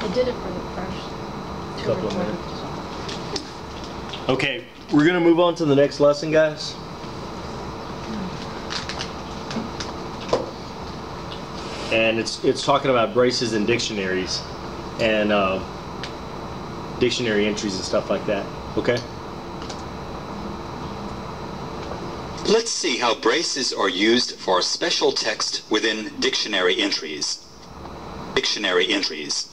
I did it for the first two Couple of recordings. Okay, we're gonna move on to the next lesson, guys. And it's it's talking about braces and dictionaries, and uh, dictionary entries and stuff like that. Okay. Let's see how braces are used for special text within dictionary entries. Dictionary entries.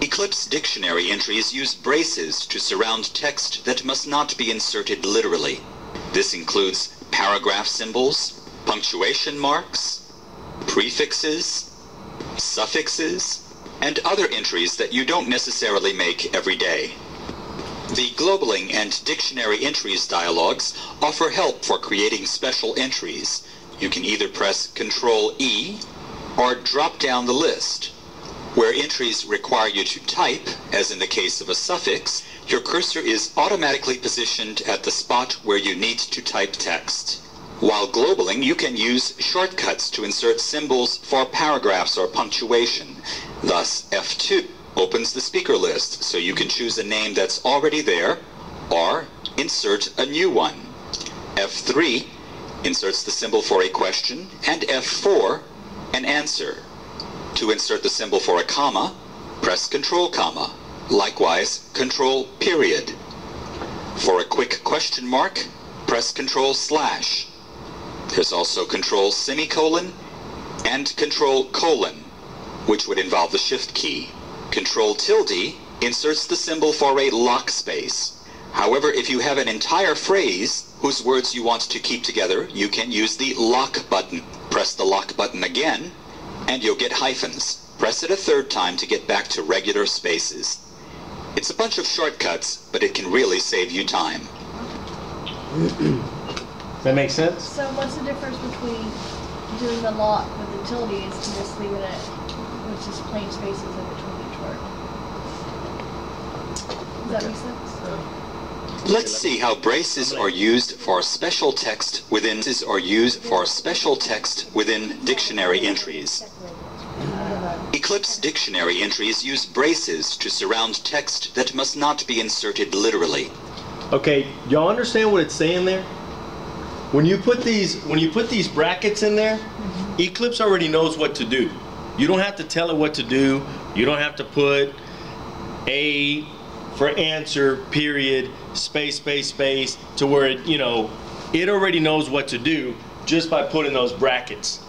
Eclipse dictionary entries use braces to surround text that must not be inserted literally. This includes paragraph symbols, punctuation marks, prefixes, suffixes, and other entries that you don't necessarily make every day. The Globaling and Dictionary Entries dialogues offer help for creating special entries. You can either press Control E or drop down the list. Where entries require you to type, as in the case of a suffix, your cursor is automatically positioned at the spot where you need to type text. While globaling, you can use shortcuts to insert symbols for paragraphs or punctuation. Thus, F2 opens the speaker list so you can choose a name that's already there or insert a new one. F3 inserts the symbol for a question and F4 an answer. To insert the symbol for a comma, press Control comma. Likewise, Control period. For a quick question mark, press Control slash. There's also Control semicolon and Control colon, which would involve the Shift key. Control tilde inserts the symbol for a lock space. However, if you have an entire phrase whose words you want to keep together, you can use the lock button. Press the lock button again, and you'll get hyphens. Press it a third time to get back to regular spaces. It's a bunch of shortcuts, but it can really save you time. Does that make sense? So what's the difference between doing the lock with the tilde and just leaving it with just plain spaces in between each word? Does that make sense? Let's see how braces are used for special text within braces are used for special text within dictionary entries. Eclipse dictionary entries use braces to surround text that must not be inserted literally. Okay, y'all understand what it's saying there? When you put these when you put these brackets in there, mm-hmm. Eclipse already knows what to do. You don't have to tell it what to do. You don't have to put a for answer period space space space to where it, you know, it already knows what to do just by putting those brackets.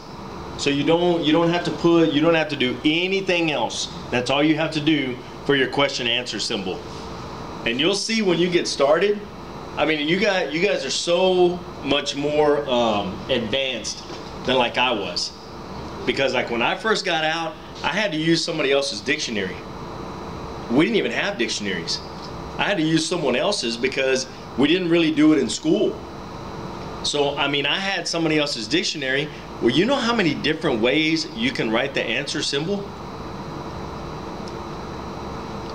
So you don't you don't have to put you don't have to do anything else. That's all you have to do for your question answer symbol. And you'll see when you get started. I mean, you got you guys are so much more um, advanced than like I was, because like when I first got out, I had to use somebody else's dictionary. We didn't even have dictionaries. I had to use someone else's because we didn't really do it in school. So I mean, I had somebody else's dictionary. Well, you know how many different ways you can write the answer symbol?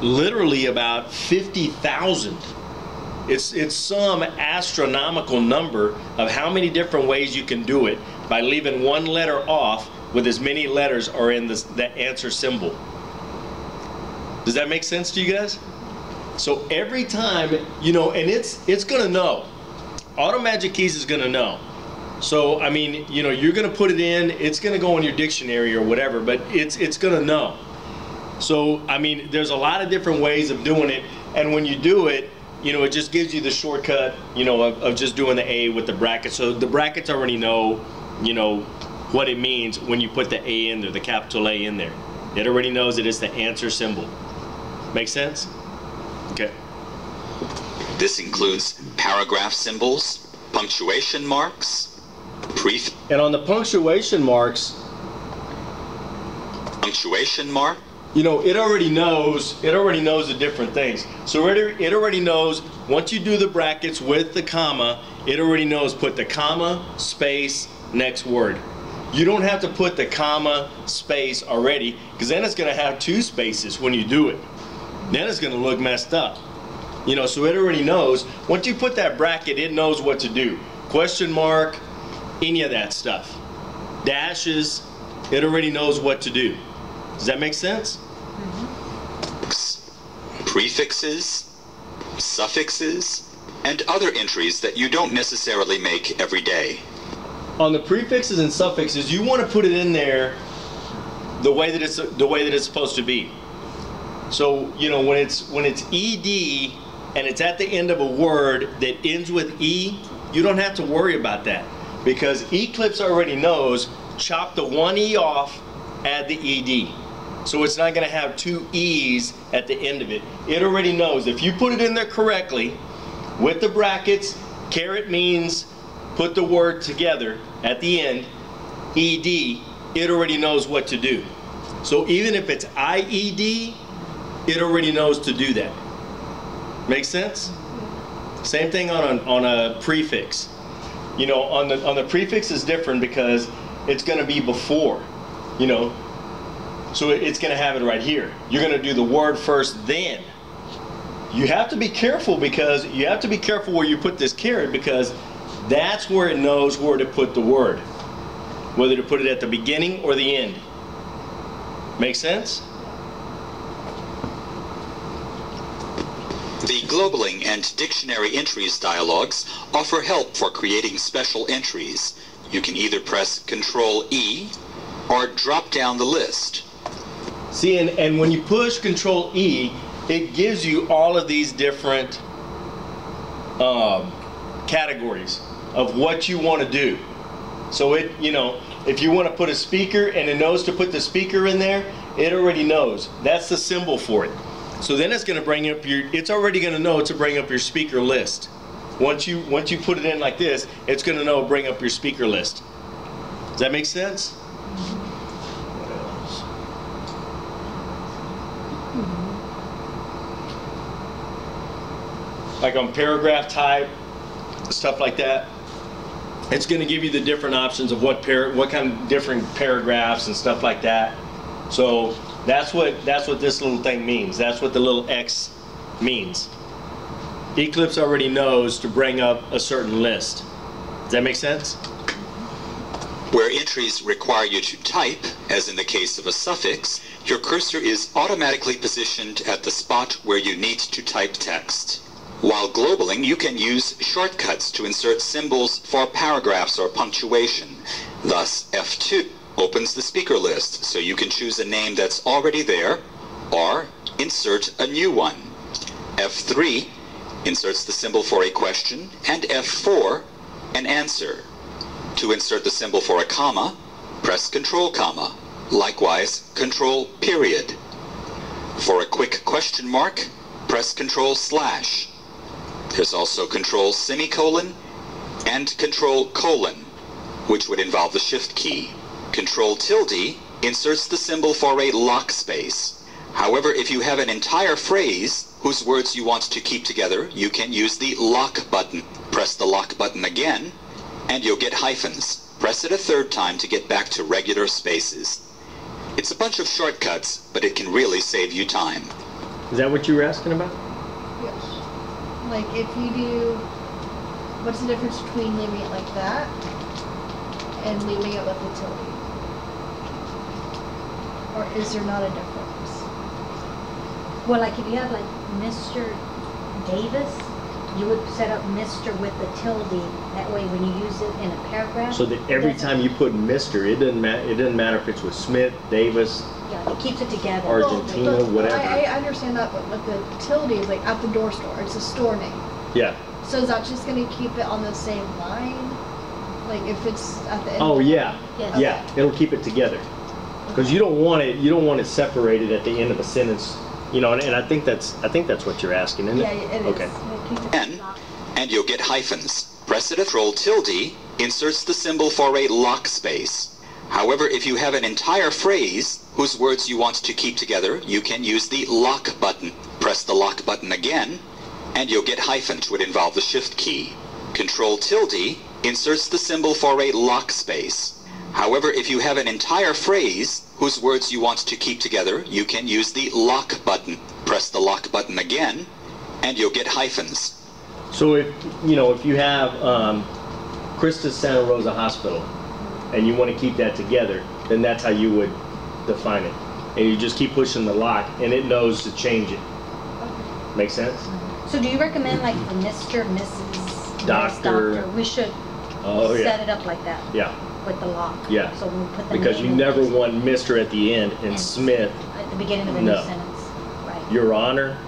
literally about 50,000. It's, it's some astronomical number of how many different ways you can do it by leaving one letter off with as many letters are in this, the answer symbol. Does that make sense to you guys? So every time, you know, and it's it's gonna know. Auto Magic Keys is gonna know. So I mean, you know, you're gonna put it in, it's gonna go in your dictionary or whatever, but it's it's gonna know. So, I mean, there's a lot of different ways of doing it. And when you do it, you know, it just gives you the shortcut, you know, of, of just doing the A with the brackets. So the brackets already know, you know, what it means when you put the A in there, the capital A in there. It already knows that it is the answer symbol. Make sense? Okay. This includes paragraph symbols, punctuation marks, pref And on the punctuation marks, punctuation mark, you know, it already knows, it already knows the different things. So it, it already knows, once you do the brackets with the comma, it already knows put the comma, space, next word. You don't have to put the comma, space already, because then it's gonna have two spaces when you do it. Then it's gonna look messed up. You know, so it already knows, once you put that bracket, it knows what to do. Question mark, any of that stuff. Dashes, it already knows what to do. Does that make sense? Mm-hmm. prefixes, suffixes, and other entries that you don't necessarily make every day. On the prefixes and suffixes, you want to put it in there the way that it's the way that it's supposed to be. So, you know, when it's when it's ed and it's at the end of a word that ends with e, you don't have to worry about that because Eclipse already knows chop the one e off, add the ed. So it's not going to have two e's at the end of it. It already knows if you put it in there correctly with the brackets, caret means put the word together at the end, ed, it already knows what to do. So even if it's IED, it already knows to do that. Make sense? Same thing on a, on a prefix. You know, on the on the prefix is different because it's going to be before. You know, so it's going to have it right here. You're going to do the word first, then. You have to be careful because you have to be careful where you put this caret because that's where it knows where to put the word. Whether to put it at the beginning or the end. Make sense? The globaling and dictionary entries dialogues offer help for creating special entries. You can either press Control E or drop down the list. See, and, and when you push Control E, it gives you all of these different um, categories of what you want to do. So it, you know, if you want to put a speaker and it knows to put the speaker in there, it already knows. That's the symbol for it. So then it's going to bring up your. It's already going to know to bring up your speaker list. Once you once you put it in like this, it's going to know bring up your speaker list. Does that make sense? Like on paragraph type, stuff like that. It's going to give you the different options of what par- what kind of different paragraphs and stuff like that. So that's what that's what this little thing means. That's what the little X means. Eclipse already knows to bring up a certain list. Does that make sense? Where entries require you to type, as in the case of a suffix, your cursor is automatically positioned at the spot where you need to type text. While globaling, you can use shortcuts to insert symbols for paragraphs or punctuation. Thus, F2 opens the speaker list so you can choose a name that's already there or insert a new one. F3 inserts the symbol for a question and F4 an answer. To insert the symbol for a comma, press Control comma. Likewise, Control period. For a quick question mark, press Control slash. There's also Control semicolon and Control colon, which would involve the Shift key. Control tilde inserts the symbol for a lock space. However, if you have an entire phrase whose words you want to keep together, you can use the lock button. Press the lock button again, and you'll get hyphens. Press it a third time to get back to regular spaces. It's a bunch of shortcuts, but it can really save you time. Is that what you were asking about? Yes. Like if you do, what's the difference between leaving it like that and leaving it with the tilde? Or is there not a difference? Well, like if you have like Mr. Davis, you would set up Mr. with the tilde. That way, when you use it in a paragraph. So that every doesn't- time you put Mister, it doesn't matter. It doesn't matter if it's with Smith, Davis. Yeah, it keeps it together. Argentina, Well, but whatever. I, I understand that, but with the tilde is like at the door store. It's a store name. Yeah. So is that just gonna keep it on the same line? Like if it's at the end? Oh yeah. line? Yes. Yeah. It'll keep it together. Because you don't want it. You don't want it separated at the end of a sentence. You know, and, and I think that's I think that's what you're asking, isn't Yeah, it? it is. Okay. It N, and you'll get hyphens. Press it a Control tilde inserts the symbol for a lock space. However, if you have an entire phrase whose words you want to keep together, you can use the lock button. Press the lock button again, and you'll get hyphen, which would involve the shift key. Control tilde inserts the symbol for a lock space. However, if you have an entire phrase whose words you want to keep together, you can use the lock button. Press the lock button again, and you'll get hyphens. So if you know if you have um, Christus Santa Rosa Hospital, and you want to keep that together, then that's how you would define it. And you just keep pushing the lock, and it knows to change it. Make sense? So do you recommend like Mr., Mrs., Miss, Doctor. We should Oh, set yeah. it up like that Yeah, with the lock? Yeah. So when we put the because name you in never place want Mr. at the end and And- Smith, At the beginning of a new No. sentence, right? Your Honor.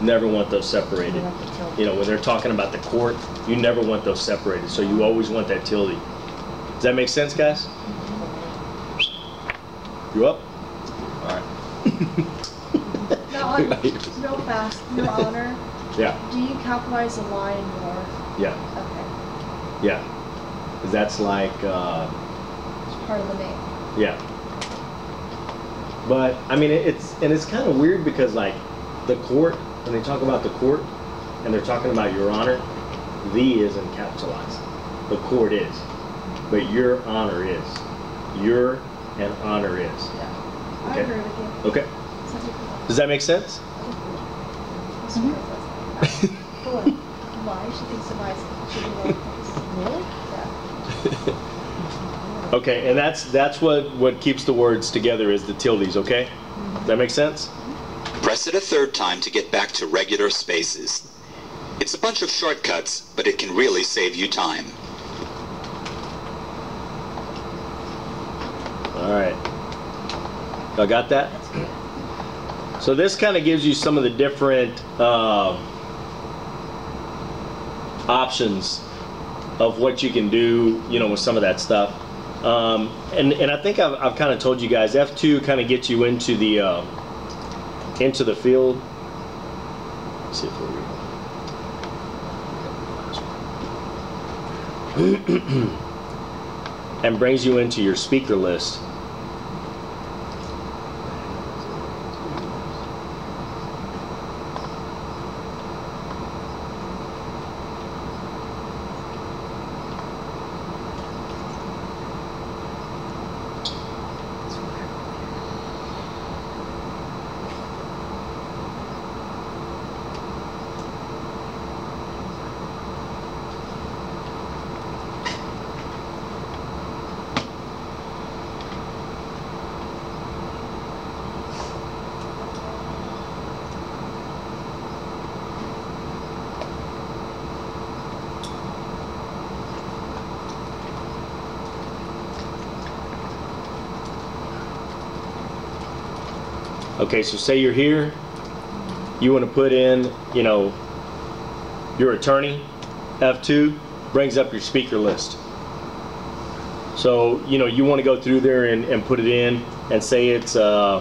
Never want those You separated. want the tilde. You know, when they're talking about the court, you never want those separated. So you always want that tilde. Does that make sense, guys? You up? All right. No, on, real fast, Your Honor, Yeah, do you capitalize the line more? yeah, Okay, yeah. 'Cause that's like, uh, it's part of the name. yeah. But I mean, it- it's and it's kind of weird because like the court, when they talk about the court, and they're talking about Your Honor, the isn't capitalized. The court is, but Your Honor is. Your and honor is. Yeah. I Okay. agree with you. Okay. Some people don't. Does that make sense? Some people Why? She thinks the should be lowercase. Really? Okay, and that's that's what what keeps the words together is the tildes. Okay, that make sense? Press it a third time to get back to regular spaces. It's a bunch of shortcuts, but it can really save you time. All right. Y'all got that? So this kind of gives you some of the different uh, options of what you can do, you know, with some of that stuff. Um, and and I think I've, I've kind of told you guys F2 kind of gets you into the uh, into the field. Let's see if we and brings you into your speaker list. Okay, so say you're here, you want to put in, you know, your attorney, F2, brings up your speaker list. So, you know, you want to go through there and, and put it in and say it's, uh,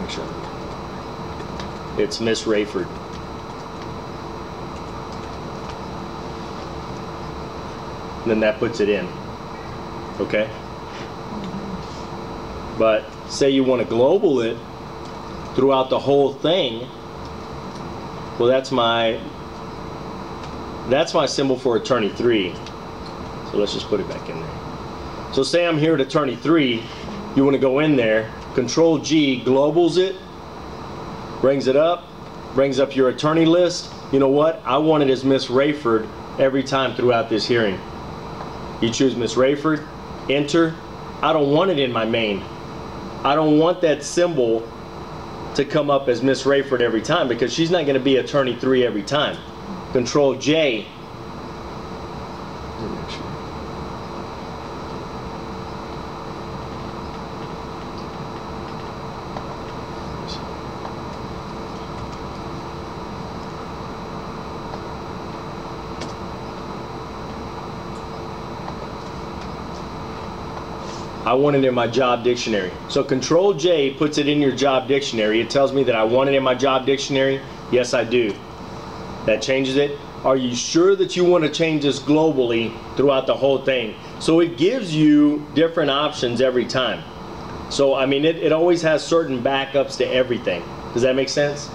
make sure. It's Miss Rayford. And then that puts it in. Okay? But say you want to global it throughout the whole thing, well, that's my that's my symbol for attorney three. So let's just put it back in there. So say I'm here at attorney three, you want to go in there, control G, globals it, brings it up, brings up your attorney list. You know what? I want it as Miss Rayford every time throughout this hearing. You choose Miss Rayford, enter. I don't want it in my main. I don't want that symbol to come up as Miss Rayford every time because she's not going to be attorney three every time. Control J. I want it in my job dictionary. So Control J puts it in your job dictionary. It tells me that I want it in my job dictionary. Yes, I do. That changes it. Are you sure that you want to change this globally throughout the whole thing? So it gives you different options every time. So, I mean, it, it always has certain backups to everything. Does that make sense?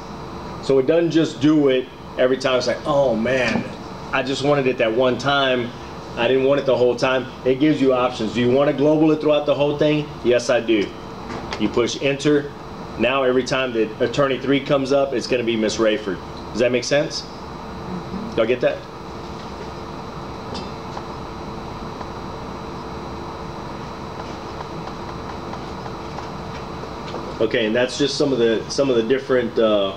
So it doesn't just do it every time. It's like, oh man, I just wanted it that one time. I didn't want it the whole time. It gives you options. Do you want to global it throughout the whole thing? Yes, I do. You push enter. Now every time that attorney three comes up, it's going to be Miss Rayford. Does that make sense? Mm-hmm. Y'all get that? Okay, and that's just some of the some of the different uh,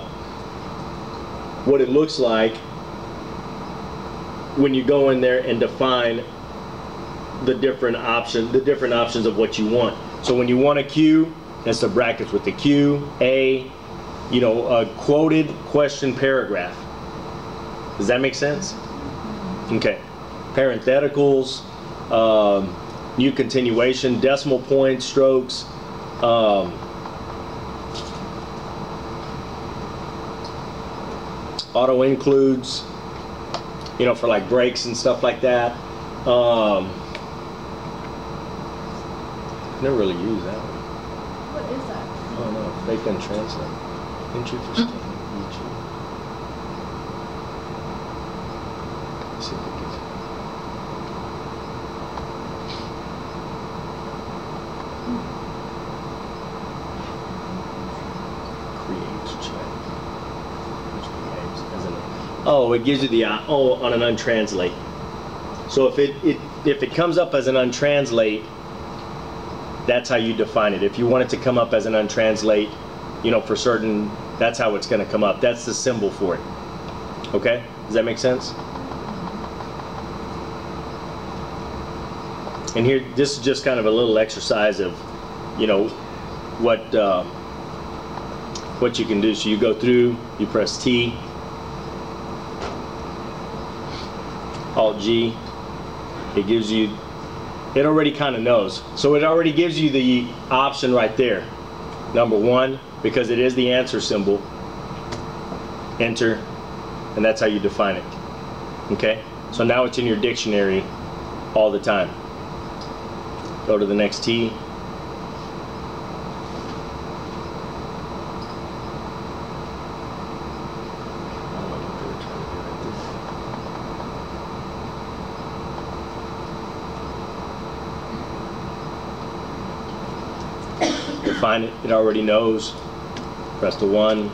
what it looks like when you go in there and define the different option the different options of what you want. So when you want a Q, that's the brackets with the Q, A, you know, a quoted question paragraph. Does that make sense? Okay. Parentheticals, um, new continuation, decimal points, strokes. Um, auto includes, you know, for like breaks and stuff like that. Um, never really used that one. What is that? I don't know. Fake untranslate. Entry for scan. YouTube. Let's see if it gets. Creates check. Which behaves as an. Oh, it gives you the uh, oh on an untranslate. So if it, it if it comes up as an untranslate, that's how you define it. If you want it to come up as an untranslate, you know, for certain, that's how it's going to come up. That's the symbol for it. Okay? Does that make sense? And here, this is just kind of a little exercise of, you know, what uh, what you can do. So you go through, you press T, Alt G. It gives you it already kind of knows. So it already gives you the option right there. Number one, because it is the answer symbol, enter, and that's how you define it. Okay? So now it's in your dictionary all the time. Go to the next T. It, it already knows. Press the one.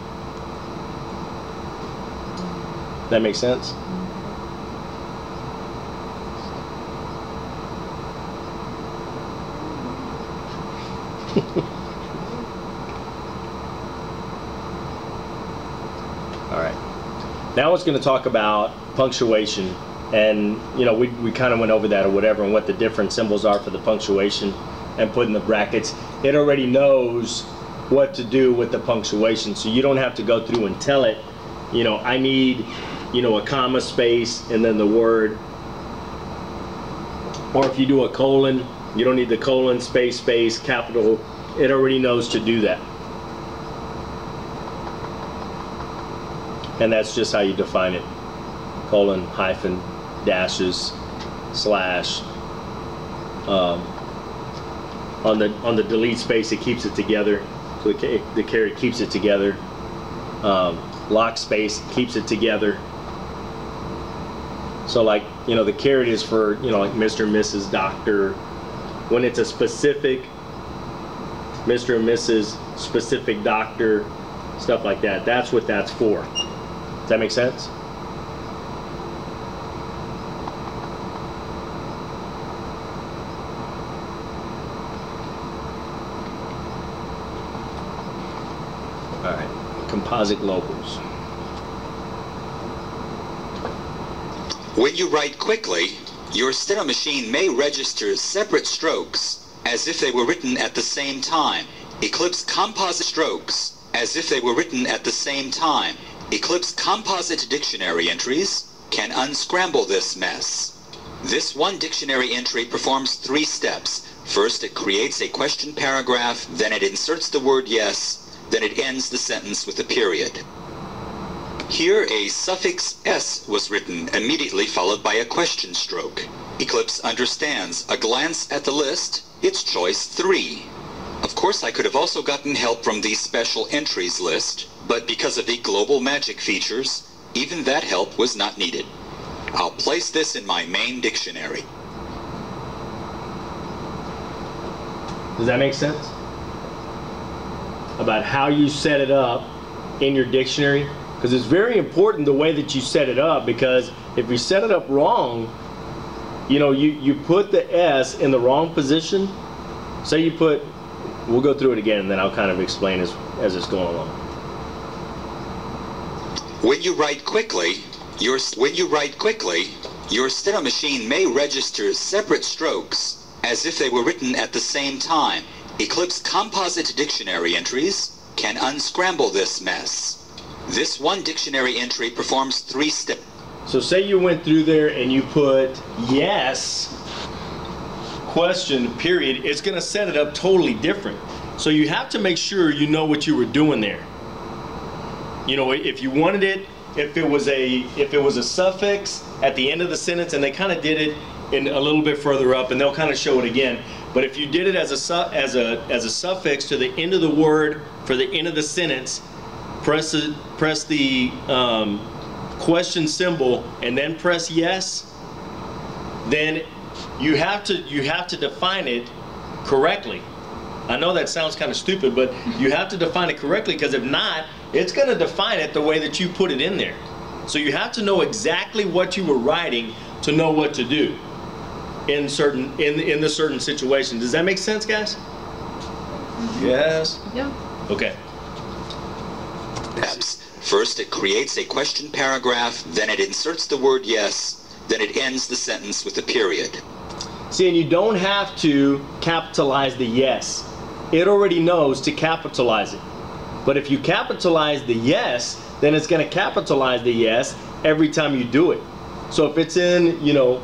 That makes sense? All right. Now it's going to talk about punctuation. And, you know, we, we kind of went over that or whatever and what the different symbols are for the punctuation and put in the brackets. It already knows what to do with the punctuation. So you don't have to go through and tell it, you know, I need, you know, a comma space and then the word. Or if you do a colon, you don't need the colon, space, space, capital. It already knows to do that. And that's just how you define it. Colon, hyphen, dashes, slash. Um, on the on the delete space, it keeps it together. So the, the caret keeps it together. Um, lock space keeps it together. So like you know the caret is for you know like Mr. and Mrs. Doctor. When it's a specific Mr. and Mrs. specific doctor, stuff like that. That's what that's for. Does that make sense? All right. Logos. When you write quickly, your steno machine may register separate strokes as if they were written at the same time. Eclipse composite strokes as if they were written at the same time. Eclipse composite dictionary entries can unscramble this mess. This one dictionary entry performs three steps. First, it creates a question paragraph, then it inserts the word yes, then it ends the sentence with a period. Here, a suffix s was written, immediately followed by a question stroke. Eclipse understands a glance at the list, it's choice 3. Of course, I could have also gotten help from the special entries list, but because of the global magic features, even that help was not needed. I'll place this in my main dictionary. Does that make sense? About how you set it up in your dictionary? Because it's very important the way that you set it up because if you set it up wrong, you know, you, you put the S in the wrong position. Say you put We'll go through it again, and then I'll kind of explain as as it's going along. When you write quickly, your when you write quickly, your steno machine may register separate strokes as if they were written at the same time. Eclipse composite dictionary entries can unscramble this mess. This one dictionary entry performs three steps. So say you went through there and you put yes, question, period. It's going to set it up totally different. So you have to make sure you know what you were doing there. You know, if you wanted it, if it was a if it was a suffix at the end of the sentence, and they kind of did it in a little bit further up, and they'll kind of show it again. But if you did it as a as a as a suffix to the end of the word for the end of the sentence, press the press the um, question symbol and then press yes, then you have to you have to define it correctly. I know that sounds kind of stupid, but you have to define it correctly because if not, it's going to define it the way that you put it in there. So you have to know exactly what you were writing to know what to do in certain in in the certain situation. Does that make sense, guys? Yes. Yeah. Okay. steps. First, it creates a question paragraph, then it inserts the word yes, then it ends the sentence with a period. See, and you don't have to capitalize the yes. It already knows to capitalize it. But if you capitalize the yes, then it's going to capitalize the yes every time you do it. So if it's in, you know,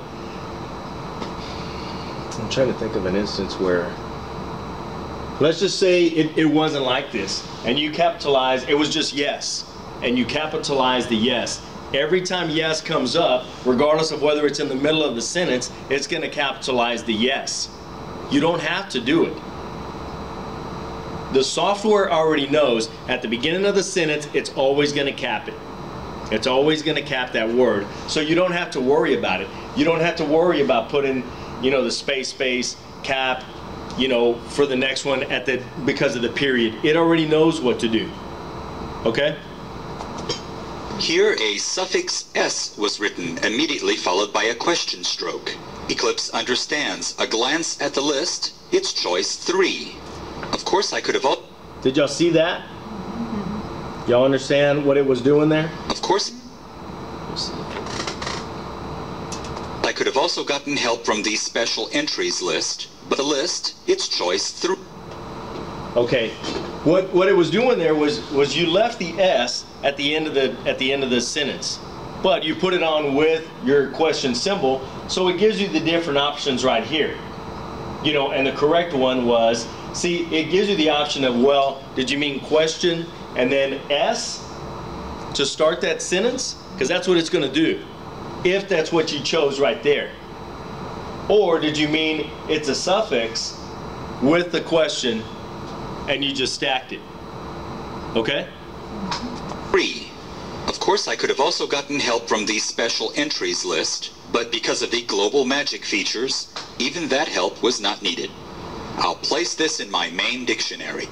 I'm trying to think of an instance where, let's just say it, it wasn't like this, and you capitalize, it was just yes, and you capitalize the yes. Every time yes comes up, regardless of whether it's in the middle of the sentence, it's going to capitalize the yes. You don't have to do it. The software already knows at the beginning of the sentence, it's always going to cap it. It's always going to cap that word. So you don't have to worry about it. You don't have to worry about putting, you know, the space, space, cap, you know, for the next one at the because of the period. It already knows what to do. Okay? Here, a suffix s was written immediately followed by a question stroke. Eclipse understands a glance at the list, its choice 3. Of course, I could have al- Did y'all see that? Y'all understand what it was doing there? of course I could have also gotten help from the special entries list, but the list, its choice 3. Okay. What what it was doing there was was you left the s at the end of the at the end of the sentence. But you put it on with your question symbol, so it gives you the different options right here. You know, and the correct one was see, it gives you the option of well, did you mean question and then s to start that sentence? Because that's what it's going to do. If that's what you chose right there. Or did you mean it's a suffix with the question and you just stacked it. Okay? 3. Of course, I could have also gotten help from the special entries list, but because of the global magic features, even that help was not needed. I'll place this in my main dictionary.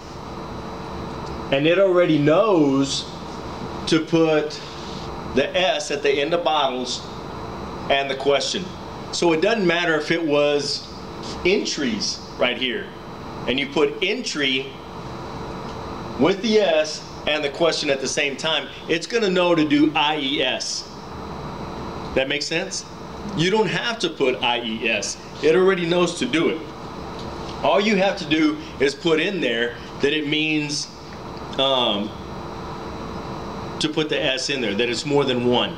And it already knows to put the S at the end of bottles and the question. So it doesn't matter if it was entries right here and you put entry with the S and the question at the same time, it's going to know to do IES. That makes sense? You don't have to put IES. It already knows to do it. All you have to do is put in there that it means um, to put the S in there, that it's more than one.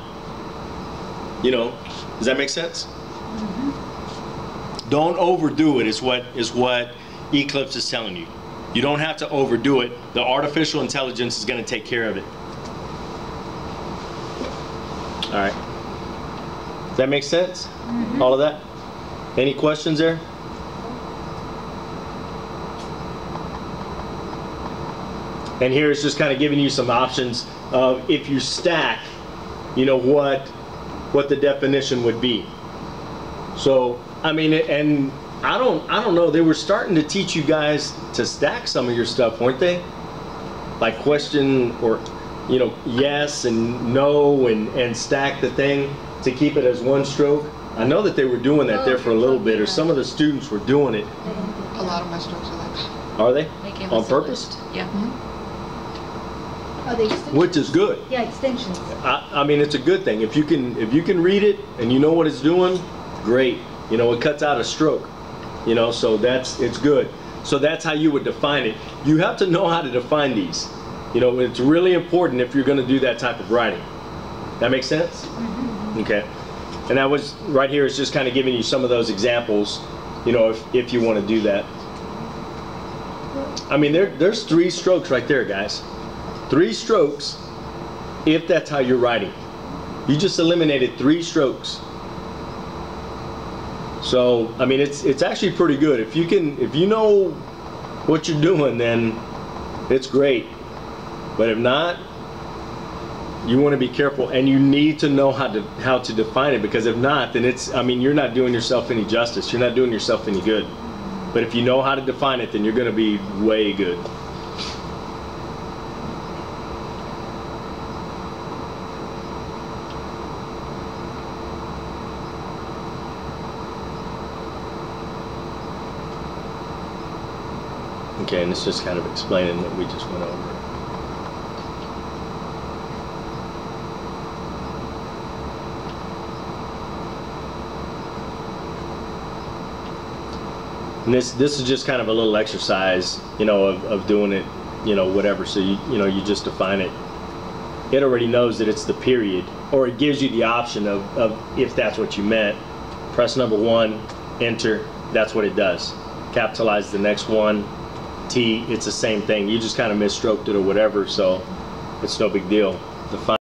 You know, does that make sense? Mm-hmm. Don't overdo it. Is what is what Eclipse is telling you. You don't have to overdo it. The artificial intelligence is going to take care of it. All right. Does that make sense? Mm-hmm. All of that? Any questions there? And here it's just kind of giving you some options of if you stack, you know what what the definition would be. So I mean, and I don't I don't know. They were starting to teach you guys to stack some of your stuff, weren't they? Like question or you know yes and no and and stack the thing to keep it as one stroke. I know that they were doing that there for a little bit, or some of the students were doing it. A lot of my strokes are like that. Are they? They On purpose? list. Yeah. Are they extensions? Oh, which is good. Yeah, extensions. I, I mean, it's a good thing. If you can, if you can read it and you know what it's doing, great. You know, it cuts out a stroke. You know, so that's it's good. So that's how you would define it. You have to know how to define these. You know, it's really important if you're going to do that type of writing. That makes sense? Mm-hmm. Okay. And that was right here is just kind of giving you some of those examples. You know, if if you want to do that. I mean, there there's three strokes right there, guys. Three strokes if that's how you're writing. You just eliminated three strokes. So, I mean, it's it's actually pretty good. If you can, if you know what you're doing, then it's great. But if not, you want to be careful, and you need to know how to how to define it because if not, then it's. I mean, you're not doing yourself any justice. You're not doing yourself any good. But if you know how to define it, then you're going to be way good. Okay, and it's just kind of explaining what we just went over. And this this is just kind of a little exercise, you know, of, of doing it, you know, whatever. So you you know you just define it. It already knows that it's the period, or it gives you the option of, of if that's what you meant. Press number one, enter. That's what it does. Capitalize the next one. It's the same thing. You just kind of misstroked it or whatever, so it's no big deal. Define